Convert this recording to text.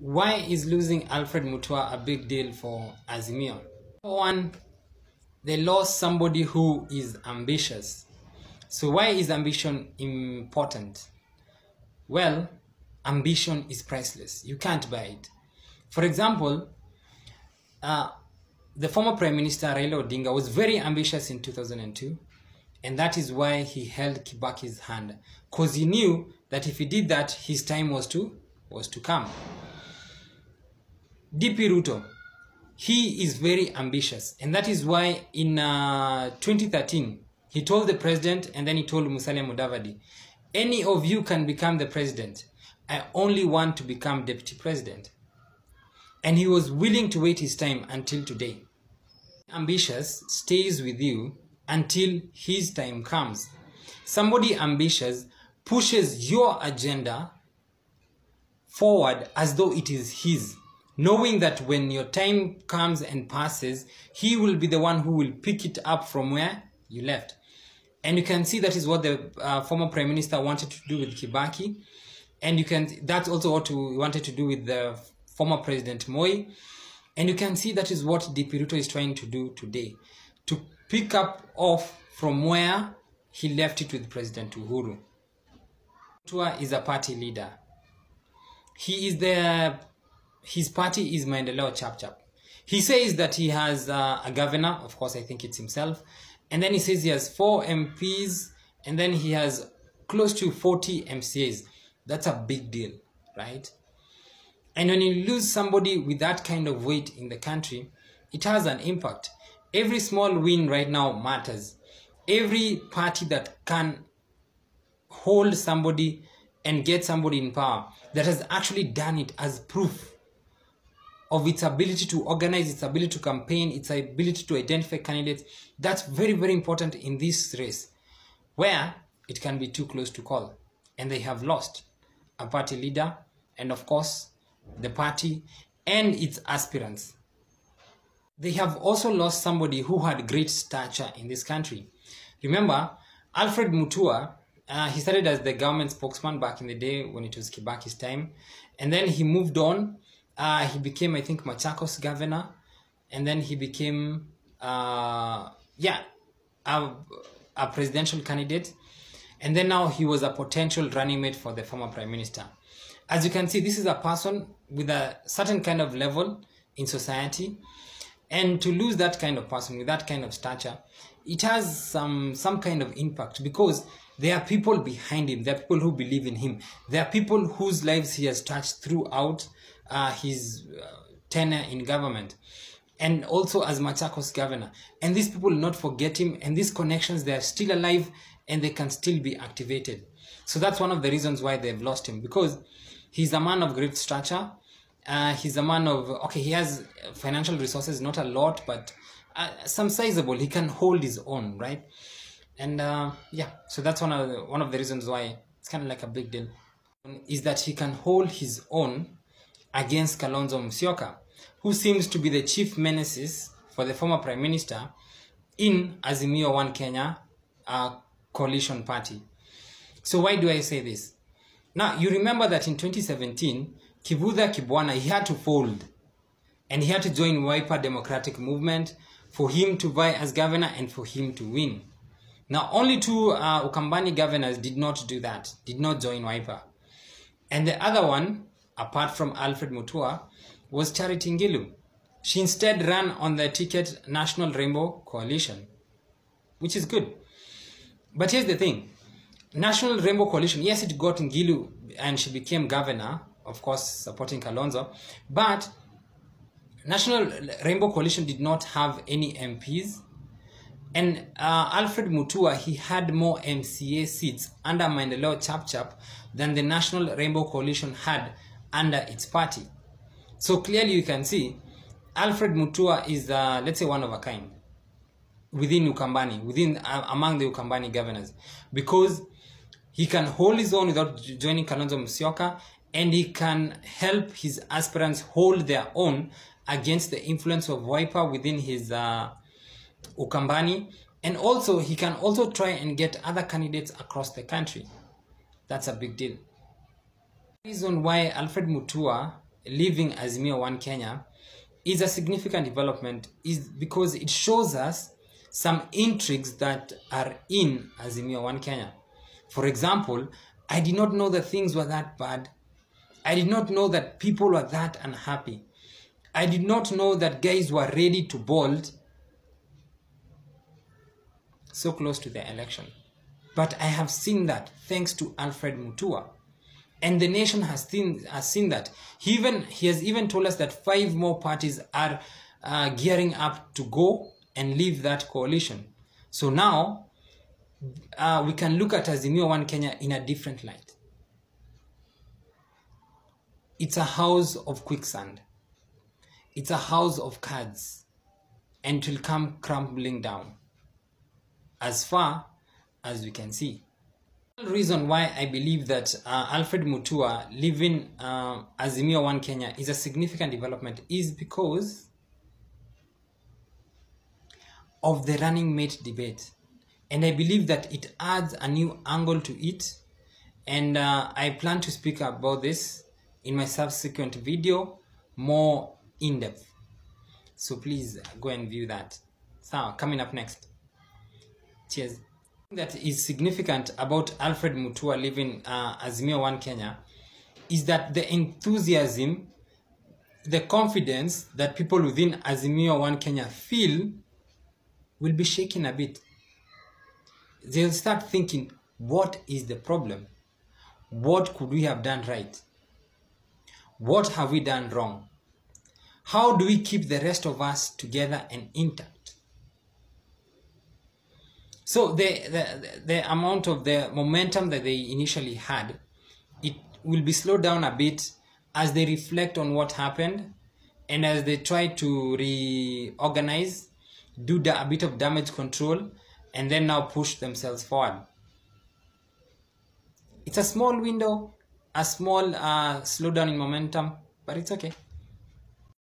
why is losing Alfred Mutua a big deal for Azimio? For one, they lost somebody who is ambitious. So why is ambition important? Well, ambition is priceless. You can't buy it. For example, uh, the former Prime Minister Raila Odinga was very ambitious in 2002, and that is why he held Kibaki's hand, because he knew that if he did that, his time was to was to come. DP Ruto, he is very ambitious, and that is why in uh, 2013 he told the president, and then he told Musalia Mudavadi, "Any of you can become the president. I only want to become deputy president." And he was willing to wait his time until today. Ambitious stays with you until his time comes. Somebody ambitious pushes your agenda forward as though it is his, knowing that when your time comes and passes, he will be the one who will pick it up from where you left. And you can see that is what the uh, former prime minister wanted to do with Kibaki, and you can that's also what we wanted to do with the former president Moi, and you can see that is what DP Ruto is trying to do today, to pick up off from where he left it with President Uhuru. Tua is a party leader. He is the his party is Maendeleo Chap Chap. He says that he has uh, a governor, of course, I think it's himself, and then he says he has four MPs, and then he has close to 40 MCAs. That's a big deal, right? And when you lose somebody with that kind of weight in the country, it has an impact. Every small win right now matters. Every party that can hold somebody and get somebody in power that has actually done it as proof of its ability to organize, its ability to campaign, its ability to identify candidates. That's very, very important in this race where it can be too close to call. And they have lost a party leader and, of course, the party and its aspirants. They have also lost somebody who had great stature in this country. Remember, Alfred Mutua, uh, he started as the government spokesman back in the day when it was Kibaki's time. And then he moved on. Uh, he became, I think, Machakos governor. And then he became, uh, yeah, a, a presidential candidate. And then now he was a potential running mate for the former prime minister. As you can see, this is a person with a certain kind of level in society. And to lose that kind of person with that kind of stature, it has some, some kind of impact because there are people behind him. There are people who believe in him. There are people whose lives he has touched throughout uh, his uh, tenure in government and also as Machakos governor. And these people will not forget him. And these connections, they are still alive and they can still be activated. So that's one of the reasons why they've lost him because he's a man of great stature. Uh, he's a man of, okay, he has financial resources, not a lot, but uh, some sizable. He can hold his own, right? And uh, yeah, so that's one of the, one of the reasons why it's kind of like a big deal, is that he can hold his own against Kalonzo Musyoka, who seems to be the chief menaces for the former prime minister in Azimio One Kenya uh, coalition party. So why do I say this? Now, you remember that in 2017, Kivutha Kibwana, he had to fold. And he had to join Wiper Democratic Movement for him to vie as governor and for him to win. Now, only two uh, Ukambani governors did not do that, did not join Wiper. And the other one, apart from Alfred Mutua, was Charity Ngilu. She instead ran on the ticket National Rainbow Coalition, which is good. But here's the thing National Rainbow Coalition, yes, it got Ngilu and she became governor, of course, supporting Kalonzo, but National Rainbow Coalition did not have any MPs. And uh, Alfred Mutua, he had more MCA seats under Maendeleo Chap Chap than the National Rainbow Coalition had under its party. So clearly you can see Alfred Mutua is, uh, let's say, one of a kind within Ukambani, within uh, among the Ukambani governors, because he can hold his own without joining Kalonzo Musyoka, and he can help his aspirants hold their own against the influence of Wiper within his uh, Ukambani, and also he can also try and get other candidates across the country. That's a big deal. Reason why Alfred Mutua leaving Azimio One Kenya is a significant development is because it shows us some intrigues that are in Azimio One Kenya. For example, I did not know that things were that bad. I did not know that people were that unhappy. I did not know that guys were ready to bolt so close to the election. But I have seen that thanks to Alfred Mutua. And the nation has seen, has seen that. He, even, he has even told us that five more parties are uh, gearing up to go and leave that coalition. So now uh, we can look at Azimio One Kenya in a different light. It's a house of quicksand. It's a house of cards. And it will come crumbling down as far as we can see. Reason why I believe that uh, Alfred Mutua leaving uh, Azimio One Kenya is a significant development is because of the running mate debate. And I believe that it adds a new angle to it. And uh, I plan to speak about this in my subsequent video more in depth. So please go and view that. So, coming up next. Cheers. That is significant about Alfred Mutua leaving uh, Azimio One Kenya is that the enthusiasm, the confidence that people within Azimio One Kenya feel will be shaken a bit. They'll start thinking, what is the problem? What could we have done right? What have we done wrong? How do we keep the rest of us together and intact? So the, the, the amount of the momentum that they initially had, it will be slowed down a bit as they reflect on what happened and as they try to reorganize, do a bit of damage control, and then now push themselves forward. It's a small window, a small uh, slowdown in momentum, but it's okay.